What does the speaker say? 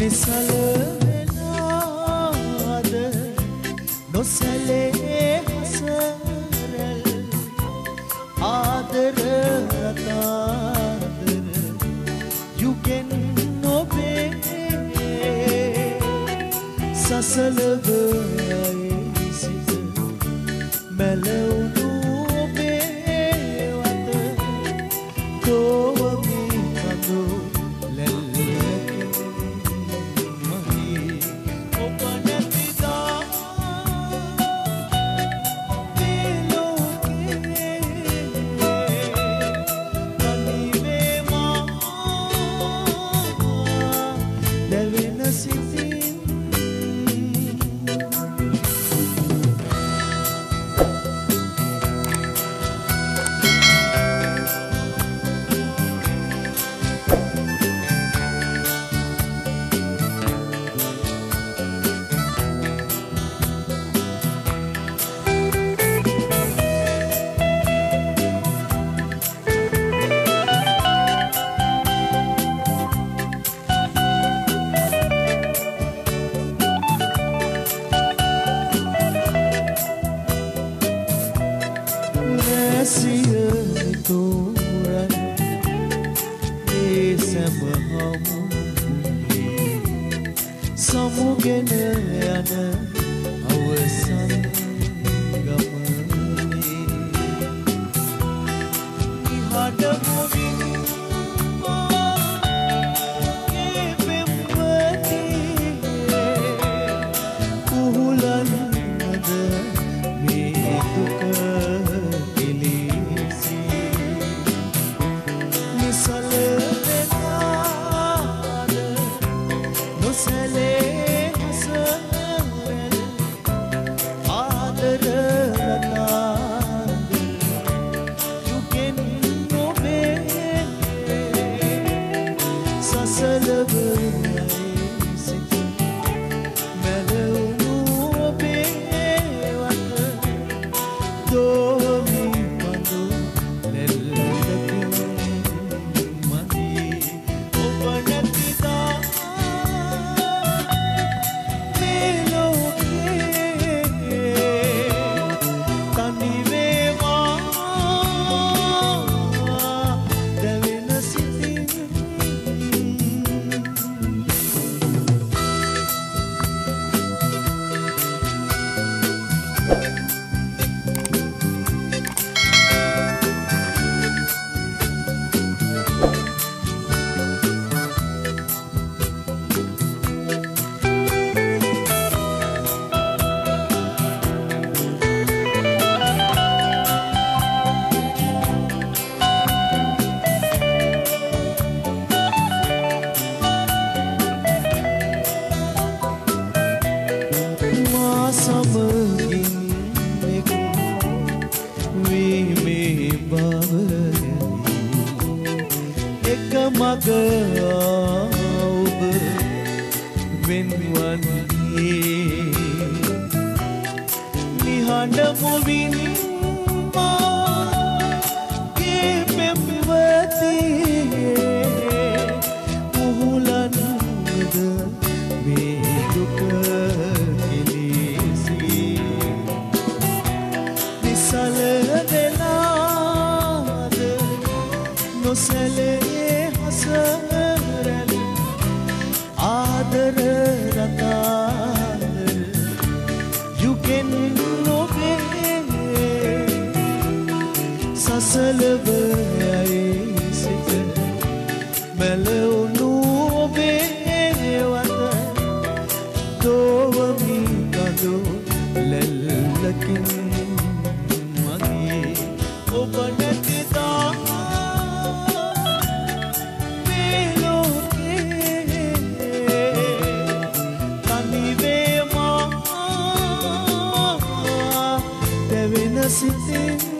නිසල වෙලාද නොසැලේ හසරල් ආදර රතාදර යුගෙන් නොබේ සසලවයයි සිත මැලවුණු තෝරන් ඒ සැම හමුුනේ සමුගෙන යන නිසල වෙනාද නොසැලේ හසරැල් ආදර රතාද සමගින් එක් වීමේ බව එක මග ඔබ වෙන්වන්නේ නිහඬ මුවින් මාගේ නොසැලේ හසරැල් ආදර රතාද යුගෙන් නොබේ සසලවයයි සිත මැලවුණු ඔබේ වත දෝවමි කඳු ලැල්ලකින් මගේ ඔබ නැතිදා in.